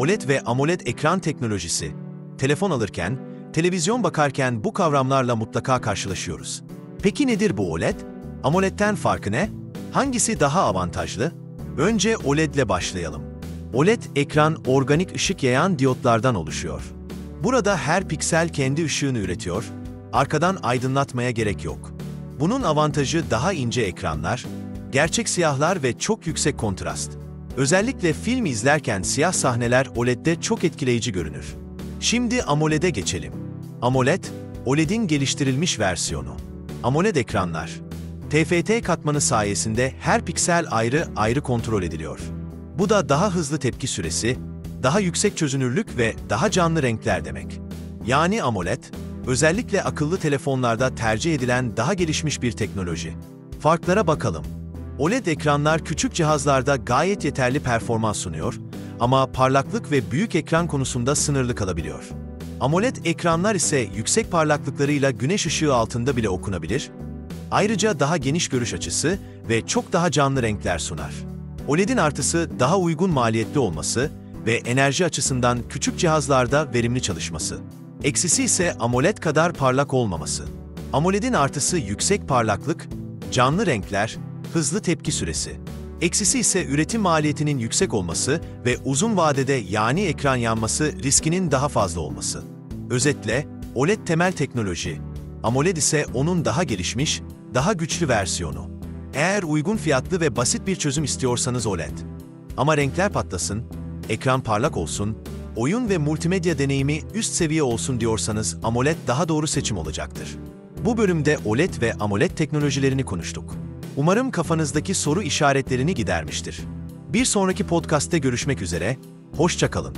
OLED ve AMOLED ekran teknolojisi. Telefon alırken, televizyon bakarken bu kavramlarla mutlaka karşılaşıyoruz. Peki nedir bu OLED? AMOLED'ten farkı ne? Hangisi daha avantajlı? Önce OLED ile başlayalım. OLED ekran organik ışık yayan diyotlardan oluşuyor. Burada her piksel kendi ışığını üretiyor, arkadan aydınlatmaya gerek yok. Bunun avantajı daha ince ekranlar, gerçek siyahlar ve çok yüksek kontrast. Özellikle film izlerken siyah sahneler OLED'de çok etkileyici görünür. Şimdi AMOLED'e geçelim. AMOLED, OLED'in geliştirilmiş versiyonu. AMOLED ekranlar. TFT katmanı sayesinde her piksel ayrı ayrı kontrol ediliyor. Bu da daha hızlı tepki süresi, daha yüksek çözünürlük ve daha canlı renkler demek. Yani AMOLED, özellikle akıllı telefonlarda tercih edilen daha gelişmiş bir teknoloji. Farklara bakalım. OLED ekranlar küçük cihazlarda gayet yeterli performans sunuyor ama parlaklık ve büyük ekran konusunda sınırlı kalabiliyor. AMOLED ekranlar ise yüksek parlaklıklarıyla güneş ışığı altında bile okunabilir, ayrıca daha geniş görüş açısı ve çok daha canlı renkler sunar. OLED'in artısı daha uygun maliyetli olması ve enerji açısından küçük cihazlarda verimli çalışması. Eksisi ise AMOLED kadar parlak olmaması. AMOLED'in artısı yüksek parlaklık, canlı renkler, hızlı tepki süresi. Eksisi ise üretim maliyetinin yüksek olması ve uzun vadede yani ekran yanması riskinin daha fazla olması. Özetle, OLED temel teknoloji, AMOLED ise onun daha gelişmiş, daha güçlü versiyonu. Eğer uygun fiyatlı ve basit bir çözüm istiyorsanız OLED. Ama renkler patlasın, ekran parlak olsun, oyun ve multimedya deneyimi üst seviye olsun diyorsanız AMOLED daha doğru seçim olacaktır. Bu bölümde OLED ve AMOLED teknolojilerini konuştuk. Umarım kafanızdaki soru işaretlerini gidermiştir. Bir sonraki podcast'te görüşmek üzere, hoşça kalın.